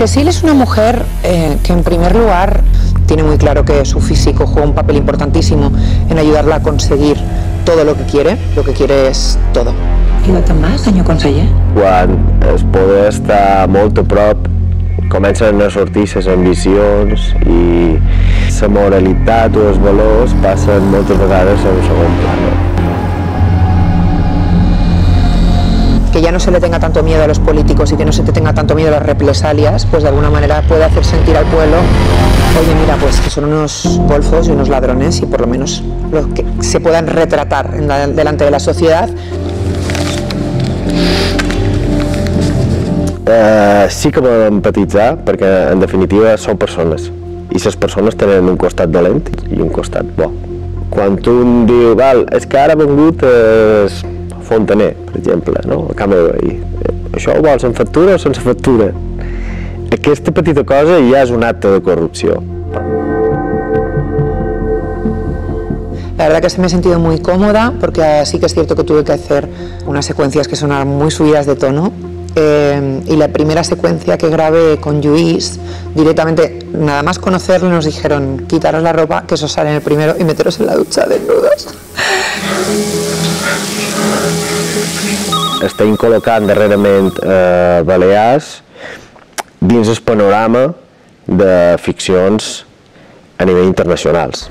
Cecil es una mujer eh, que en primer lugar tiene muy claro que su físico juega un papel importantísimo en ayudarla a conseguir todo lo que quiere. Lo que quiere es todo. I de te'n vas, senyor conseller? Quan es poder estar molt a prop, comencen a sortir les ambicions i la moralitat o els valors passen moltes vegades a un segon. Ya no se le tenga tanto miedo a los políticos y que no se te tenga tanto miedo a las represalias, pues de alguna manera puede hacer sentir al pueblo, oye mira, pues que son unos golfos y unos ladrones y por lo menos los que se puedan retratar delante de la sociedad Eh, sí que podem empatitzar perquè en definitiva són persones i les persones tenen un costat dolent i un costat bo. Quan un diu, val, és que ara ha el fontaner, per exemple, no? a canvi de veí. Això ho vols amb factura o sense factura? Aquesta petita cosa ja és un acte de corrupció. La verdad que se me he sentido muy cómoda porque sí que es cierto que tuve que hacer unas secuencias que sonaron muy subidas de tono. eh, y la primera secuencia que grabé con Luis, directamente, nada más conocerle, nos dijeron quitaros la ropa, que eso sale en el primero, y meteros en la ducha desnudos. Estem col·locant darrerament eh, Balears dins el panorama de ficcions a nivell internacionals.